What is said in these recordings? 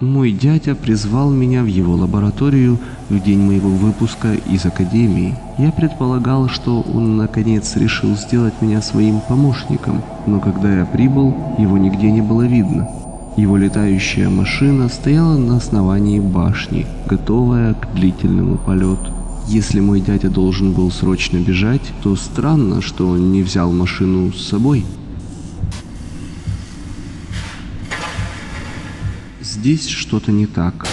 Мой дядя призвал меня в его лабораторию в день моего выпуска из академии. Я предполагал, что он наконец решил сделать меня своим помощником, но когда я прибыл, его нигде не было видно. Его летающая машина стояла на основании башни, готовая к длительному полету. Если мой дядя должен был срочно бежать, то странно, что он не взял машину с собой. Здесь что-то не так.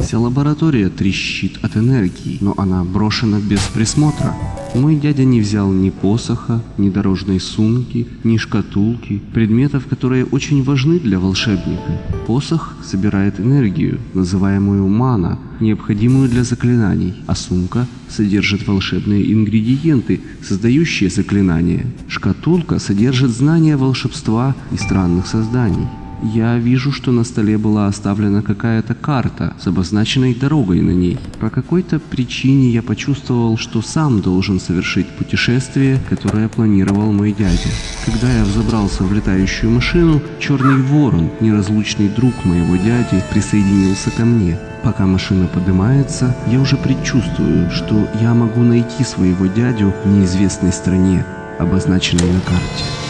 Вся лаборатория трещит от энергии, но она брошена без присмотра. Мой дядя не взял ни посоха, ни дорожной сумки, ни шкатулки, предметов, которые очень важны для волшебника. Посох собирает энергию, называемую мана, необходимую для заклинаний, а сумка содержит волшебные ингредиенты, создающие заклинания. Шкатулка содержит знания волшебства и странных созданий. Я вижу, что на столе была оставлена какая-то карта с обозначенной дорогой на ней. По какой-то причине я почувствовал, что сам должен совершить путешествие, которое планировал мой дядя. Когда я взобрался в летающую машину, черный ворон, неразлучный друг моего дяди, присоединился ко мне. Пока машина поднимается, я уже предчувствую, что я могу найти своего дядю в неизвестной стране, обозначенной на карте.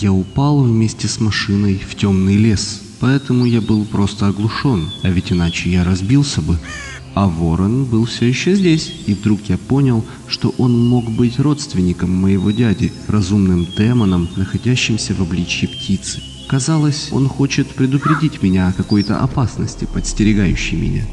Я упал вместе с машиной в темный лес, поэтому я был просто оглушен, а ведь иначе я разбился бы. А ворон был все еще здесь, и вдруг я понял, что он мог быть родственником моего дяди, разумным демоном, находящимся в обличье птицы. Казалось, он хочет предупредить меня о какой-то опасности, подстерегающей меня.